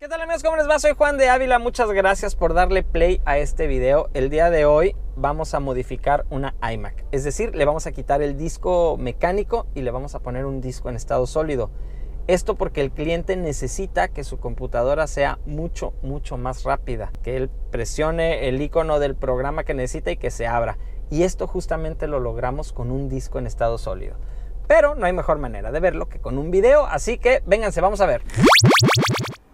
¿Qué tal amigos? ¿Cómo les va? Soy Juan de Ávila. Muchas gracias por darle play a este video. El día de hoy vamos a modificar una iMac. Es decir, le vamos a quitar el disco mecánico y le vamos a poner un disco en estado sólido. Esto porque el cliente necesita que su computadora sea mucho, mucho más rápida. Que él presione el icono del programa que necesita y que se abra. Y esto justamente lo logramos con un disco en estado sólido. Pero no hay mejor manera de verlo que con un video. Así que vénganse, vamos a ver.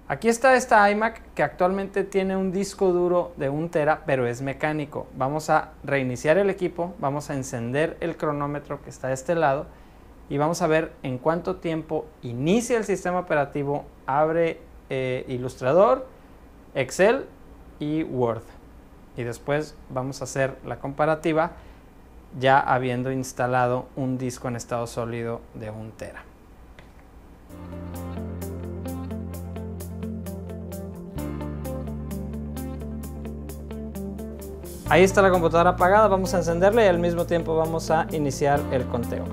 Aquí está esta iMac que actualmente tiene un disco duro de 1 tera, pero es mecánico. Vamos a reiniciar el equipo, vamos a encender el cronómetro que está a este lado y vamos a ver en cuánto tiempo inicia el sistema operativo, abre eh, Illustrator, Excel y Word. Y después vamos a hacer la comparativa ya habiendo instalado un disco en estado sólido de 1 tera. Ahí está la computadora apagada, vamos a encenderla y al mismo tiempo vamos a iniciar el conteo.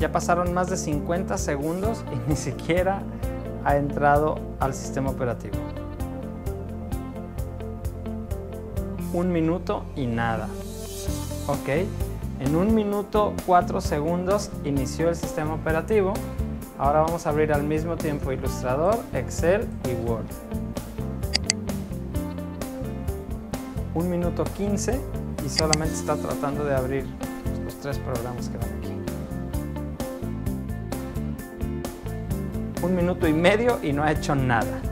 Ya pasaron más de 50 segundos y ni siquiera ha entrado al sistema operativo. Un minuto y nada. Ok, en un minuto 4 segundos inició el sistema operativo. Ahora vamos a abrir al mismo tiempo Illustrator, Excel y Word. Un minuto 15 y solamente está tratando de abrir los tres programas que van aquí. Un minuto y medio y no ha hecho nada.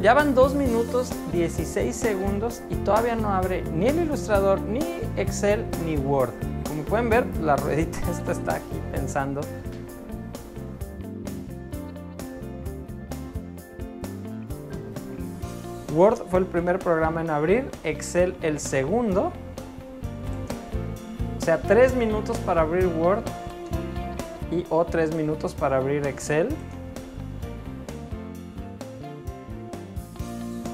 Ya van 2 minutos 16 segundos y todavía no abre ni el ilustrador, ni Excel, ni Word. Pueden ver, la ruedita esta está aquí pensando. Word fue el primer programa en abrir, Excel el segundo. O sea, 3 minutos para abrir Word y o 3 minutos para abrir Excel.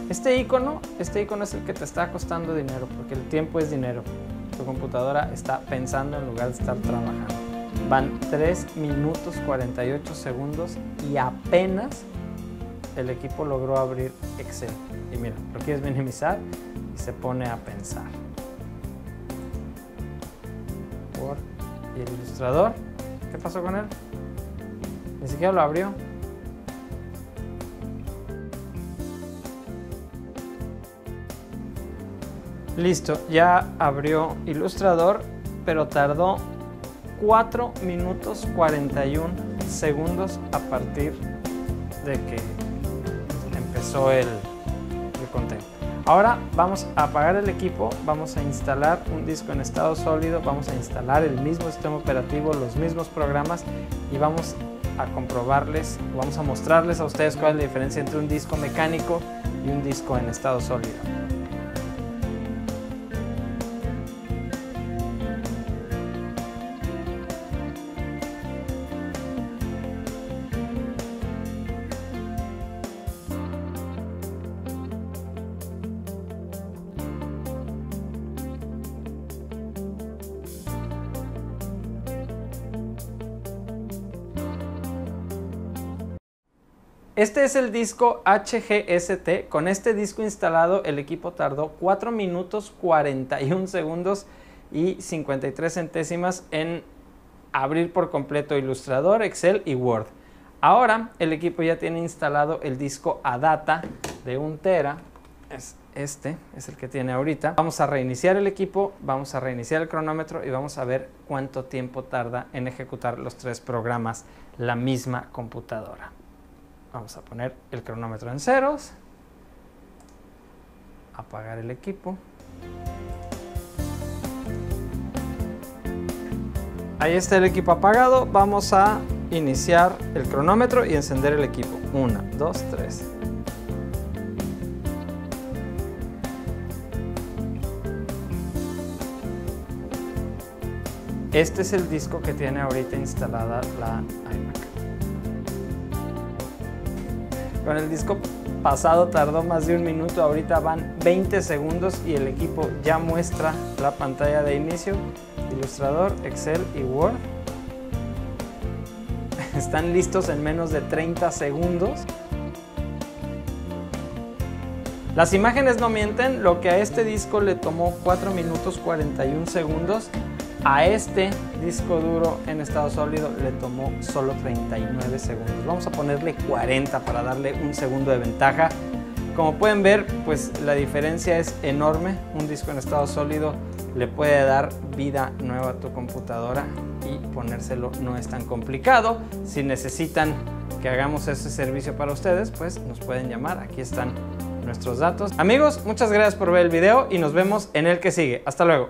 Este icono, este icono es el que te está costando dinero, porque el tiempo es dinero. Tu computadora está pensando en lugar de estar trabajando. Van 3 minutos 48 segundos y apenas el equipo logró abrir Excel. Y mira, lo quieres minimizar y se pone a pensar. Word y el ilustrador, ¿qué pasó con él? Ni siquiera lo abrió. Listo, ya abrió Illustrator, pero tardó 4 minutos 41 segundos a partir de que empezó el, el conteo. Ahora vamos a apagar el equipo, vamos a instalar un disco en estado sólido, vamos a instalar el mismo sistema operativo, los mismos programas y vamos a comprobarles, vamos a mostrarles a ustedes cuál es la diferencia entre un disco mecánico y un disco en estado sólido. Este es el disco HGST. Con este disco instalado el equipo tardó 4 minutos 41 segundos y 53 centésimas en abrir por completo Illustrator, Excel y Word. Ahora el equipo ya tiene instalado el disco ADATA de 1 tera. Es este, es el que tiene ahorita. Vamos a reiniciar el equipo, vamos a reiniciar el cronómetro y vamos a ver cuánto tiempo tarda en ejecutar los tres programas la misma computadora. Vamos a poner el cronómetro en ceros. Apagar el equipo. Ahí está el equipo apagado. Vamos a iniciar el cronómetro y encender el equipo. 1, 2, 3. Este es el disco que tiene ahorita instalada la Con el disco pasado tardó más de un minuto, ahorita van 20 segundos y el equipo ya muestra la pantalla de inicio. Ilustrador, Excel y Word. Están listos en menos de 30 segundos. Las imágenes no mienten, lo que a este disco le tomó 4 minutos 41 segundos, a este disco duro en estado sólido le tomó solo 39 segundos. Vamos a ponerle 40 para darle un segundo de ventaja. Como pueden ver, pues la diferencia es enorme. Un disco en estado sólido le puede dar vida nueva a tu computadora y ponérselo no es tan complicado. Si necesitan que hagamos ese servicio para ustedes, pues nos pueden llamar. Aquí están nuestros datos. Amigos, muchas gracias por ver el video y nos vemos en el que sigue. Hasta luego.